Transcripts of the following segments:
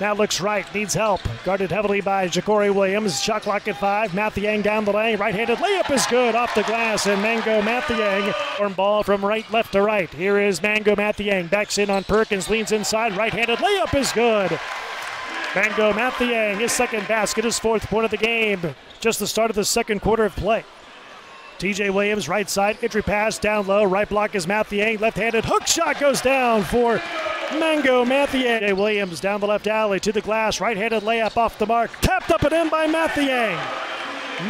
Now looks right, needs help. Guarded heavily by Ja'Cory Williams. Shot clock at five. Mathiang down the lane. Right handed layup is good off the glass. And Mangok Mathiang. Form ball from right, left to right. Here is Mangok Mathiang. Backs in on Perkins. Leans inside. Right handed layup is good. Mangok Mathiang, his second basket, his fourth point of the game. Just the start of the second quarter of play. TJ Williams, right side, entry pass down low. Right block is Mathiang. Left handed hook shot goes down for Mangok Mathiang. TJ Williams down the left alley to the glass. Right handed layup off the mark. Tapped up and in by Mathiang.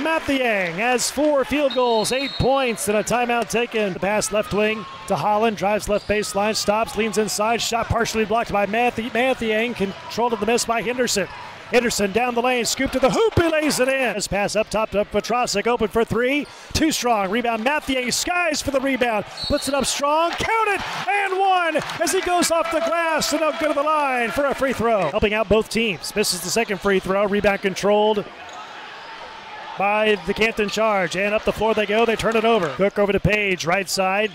Mathiang has four field goals, eight points, and a timeout taken. The pass left wing to Holland, drives left baseline, stops, leans inside, shot partially blocked by Mathi- Mathiang, controlled the miss by Henderson. Henderson down the lane, scoop to the hoop, he lays it in. His pass up top to Petrosic, open for three, too strong. Rebound, Mathiang skies for the rebound, puts it up strong, count it, and one as he goes off the glass and up good to the line for a free throw. Helping out both teams, misses the second free throw, rebound controlled by the Canton Charge. And up the floor they go. They turn it over. Cook over to Page, right side.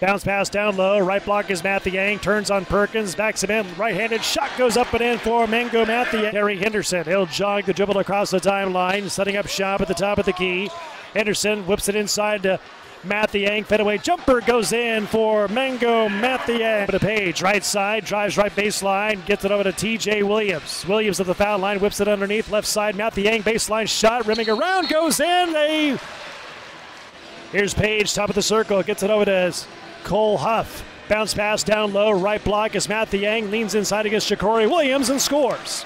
Bounce pass down low. Right block is Mathiang. Turns on Perkins. Backs him in. Right handed shot goes up and in for Mangok Mathiang. Terry Henderson. He'll jog the dribble across the timeline. Setting up shop at the top of the key. Henderson whips it inside to Matthew Mathiang. Fadeaway jumper goes in for Mangok Mathiang. To Page. Right side. Drives right baseline. Gets it over to TJ Williams. Williams at the foul line. Whips it underneath. Left side. Mathiang. Baseline shot. Rimming around. Goes in. They. Here's Page. Top of the circle. Gets it over to Cole Huff. Bounce pass down low, right block as Mathiang leans inside against Ja'Cory Williams and scores.